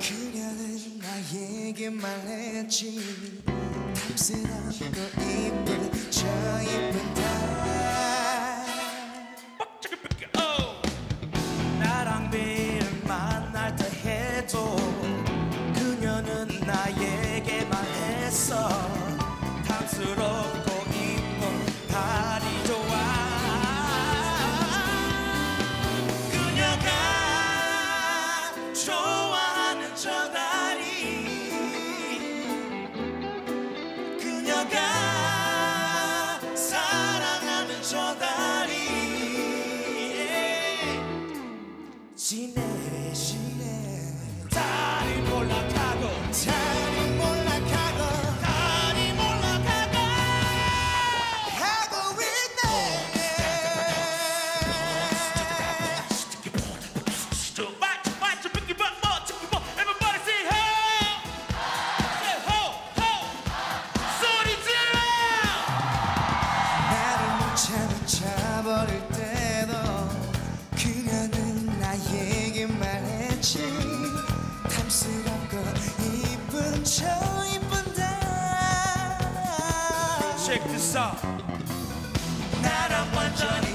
그녀는 나에게 말했지. 밤새 난너 이쁜 저 이쁜 달 나랑 매일 만날 때 해도 그녀는 나에게 말했어. 탐스러워 she Check this out. 나랑 완전히